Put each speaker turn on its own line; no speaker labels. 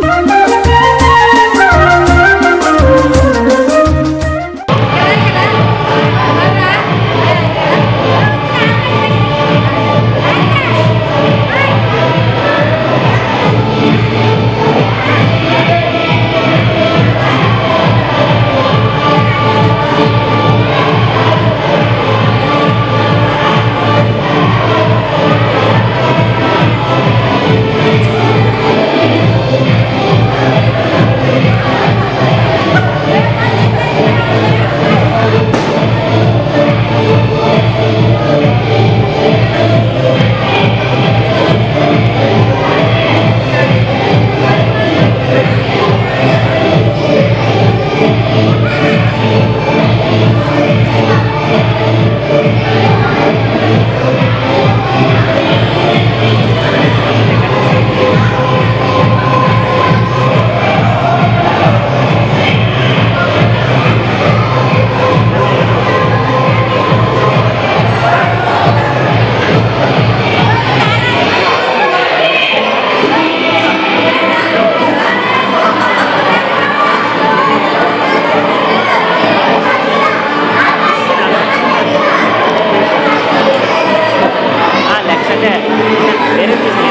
Thank that.